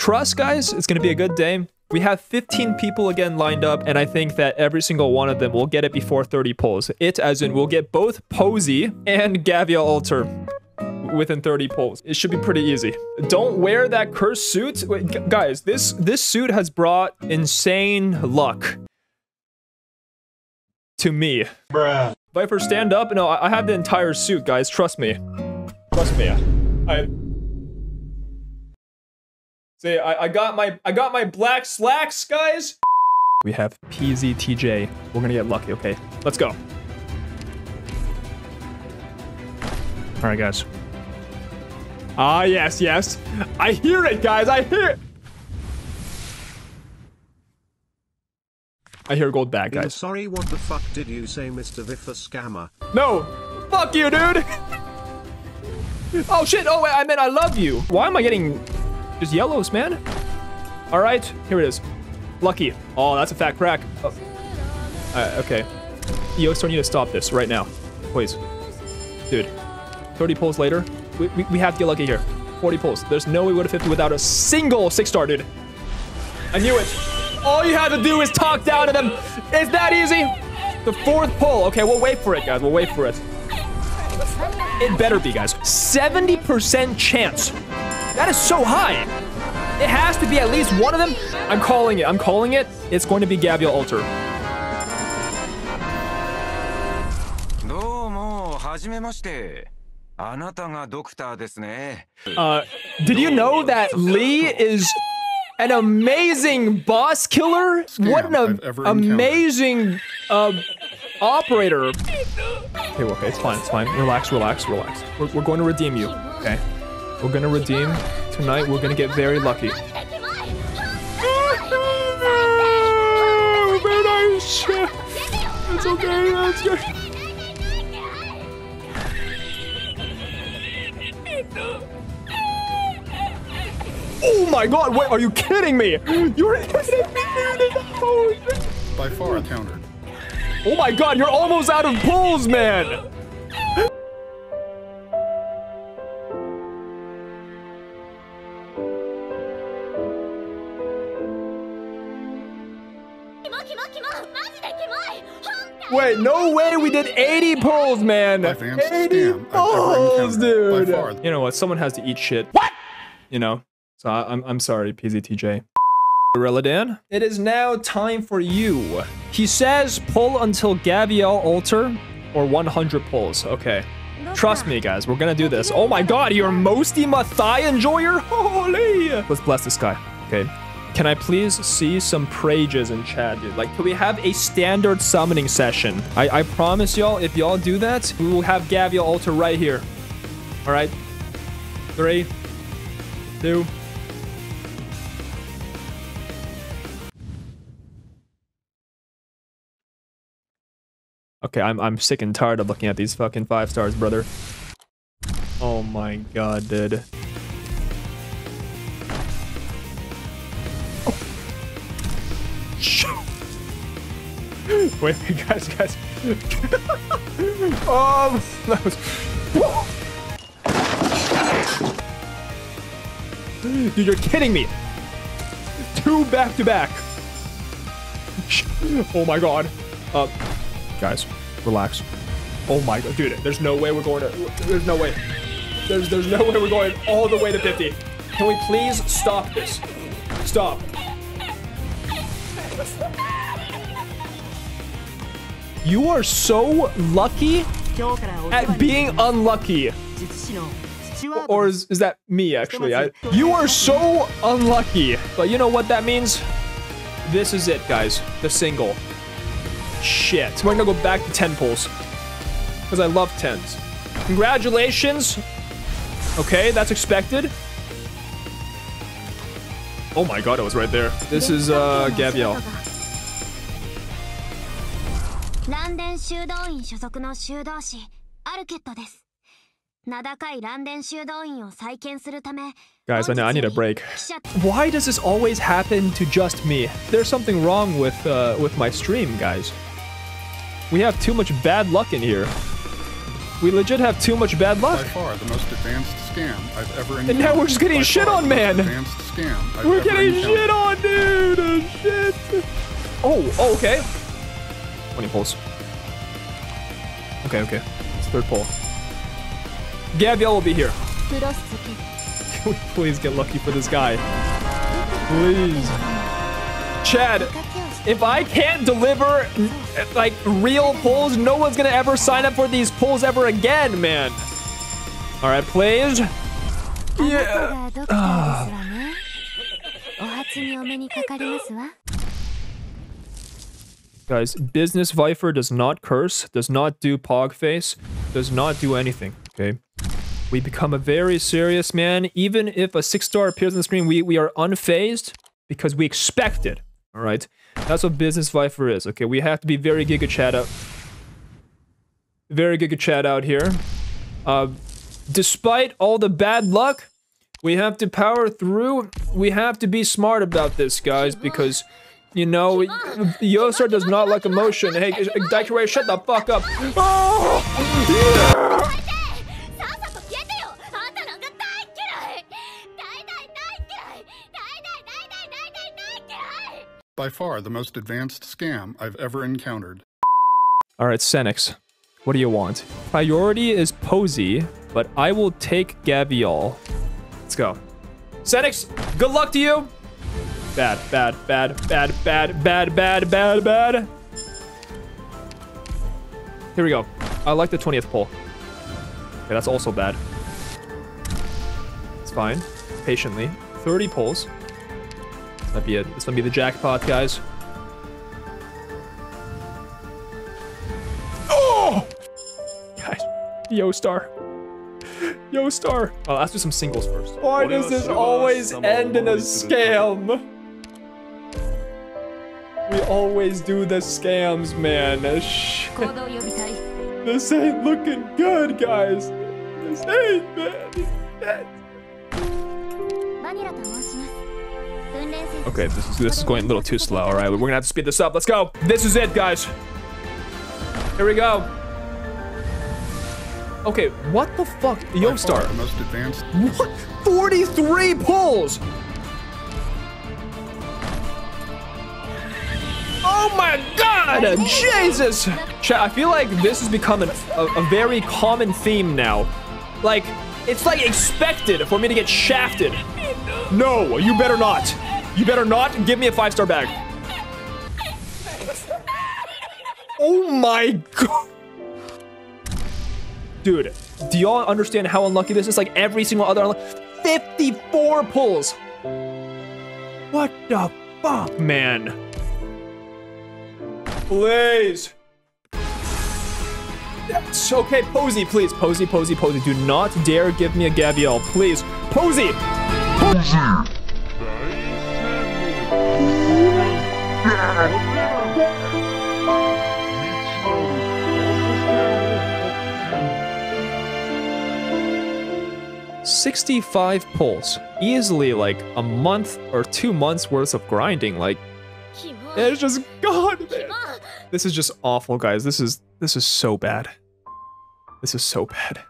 Trust, guys, it's gonna be a good day. We have 15 people again lined up, and I think that every single one of them will get it before 30 pulls. It, as in, we'll get both Pozy and Gavial Alter within 30 pulls. It should be pretty easy. Don't wear that cursed suit. Wait, guys, this this suit has brought insane luck to me. Bruh. Vifer, stand up. No, I have the entire suit, guys. Trust me. Trust me. I. See, I, I got my I got my black slacks, guys. We have PZTJ. We're gonna get lucky, okay? Let's go. All right, guys. Ah, yes, yes. I hear it, guys. I hear it. I hear gold bag, guys. Sorry, what the fuck did you say, Mr. Vifer Scammer? No! Fuck you, dude! oh shit, oh wait, I meant I love you. Why am I getting just yellows, man? Alright, here it is. Lucky. Oh, that's a fat crack. Oh. Uh, okay. Yostar, need to stop this right now. Please. Dude. 30 pulls later. We, we, we have to get lucky here. 40 pulls. There's no way we would have 50 without a single 6-star, dude. I knew it. All you have to do is talk down to them. It's that easy. The fourth pull. Okay, we'll wait for it, guys. We'll wait for it. It better be, guys. 70% chance. That is so high. It has to be at least one of them. I'm calling it. I'm calling it. It's going to be Gavial Alter. Uh, did you know that Lee is an amazing boss killer? what an amazing uh, operator. Okay, okay, it's fine, it's fine. Relax, relax, relax. We're, we're going to redeem you, okay? We're going to redeem. Tonight, we're going to get very lucky. Very nice. It's okay, that's good. Oh my god, wait, are you kidding me? You're kidding me, dude. By far a counter. Oh my god, you're almost out of pulls, man! Wait, no way we did 80 pulls, man! By Vamps 80 scam I've ever pulls, encountered. By dude! far. You know what, someone has to eat shit. What? You know, so I, I'm, I'm sorry, PZTJ. Relidaen, it is now time for you. He says pull until Gavial alter or 100 pulls. Okay. Trust me, guys. We're gonna do this. Oh my god, you're Mosty Mathai enjoyer? Holy! Let's bless this guy. Okay. Can I please see some prages in chat, dude? Like, can we have a standard summoning session? I, I promise y'all, if y'all do that, we will have Gavial alter right here. All right. Three, two, Okay, I'm I'm sick and tired of looking at these fucking five stars, brother. Oh my god, dude. Wait, guys, guys. oh, that was. Dude, you're kidding me. Two back to back. Oh my god. Uh, guys, relax. Oh my god, dude, there's no way we're going to. There's no way. There's there's no way we're going all the way to 50. Can we please stop this? Stop. You are so lucky at being unlucky. Or is, is that me, actually? I, you are so unlucky. But you know what that means? This is it, guys. The single. Shit. We're gonna go back to 10 pulls. Because I love 10s. Congratulations. Okay, that's expected. Oh my god, it was right there. This is, uh, Gavial. 蘭電修道院所属の修道士アルケットです名高い蘭電修道院を再建するため Guys, I know I need a break. 記者 Why does this always happen to just me? There's something wrong with uh, with my stream, guys. We have too much bad luck in here. We legit have too much bad By luck. far the most advanced scam I've ever And now we're just getting By shit far on, the most man. Advanced scam I've We're ever getting encountered. shit on, dude. Oh, shit. Oh, oh, okay. 20 pulls. Okay, okay. It's third pull. Gavial will be here. Can we please get lucky for this guy? Please. Chad, if I can't deliver like real pulls, no one's gonna ever sign up for these pulls ever again, man. All right, please. Yeah. Oh, Guys, Business Vifer does not curse, does not do pog face, does not do anything, okay? We become a very serious man. Even if a six star appears on the screen, we, we are unfazed because we expect it, all right? That's what Business Vifer is, okay? We have to be very Giga Chad out. Very Giga Chad out here. Uh, despite all the bad luck, we have to power through. We have to be smart about this, guys, because you know, Yostar does not like emotion. Hey, Daikirei, shut the fuck up. Oh! By far the most advanced scam I've ever encountered. Alright, SENIX. What do you want? Priority is Pozy, but I will take Gavial. Let's go. SENIX, good luck to you! Bad, bad, bad, bad, bad, bad, bad, bad, bad. Here we go. I like the 20th pull. Okay, that's also bad. It's fine. Patiently. 30 pulls. That'd be it. This might be the jackpot, guys. Oh! Guys, Yostar. Yo Star. Oh, let's do some singles first. Why does this always end in a scam? We always do the scams, man. this ain't looking good, guys. This ain't, man. Okay, this is this is going a little too slow. All right, we're gonna have to speed this up. Let's go. This is it, guys. Here we go. Okay, what the fuck, Yo, Star? The most advanced. What? 43 pulls. Oh my god! Jesus! Chat, I feel like this has become an, a, a very common theme now. Like, it's like expected for me to get shafted. No, you better not. You better not give me a five star bag. Oh my god. Dude, do y'all understand how unlucky this is? Like every single other 54 pulls. What the fuck, man? please. That's okay, Pozy, please. Pozy, Pozy, Pozy. Do not dare give me a Gavial, please. Pozy! Pozy! Sixty-five pulls, easily like a month or two months worth of grinding. Like, it's just gone. Man. モ This is just awful, guys. This is this is so bad. This is so bad.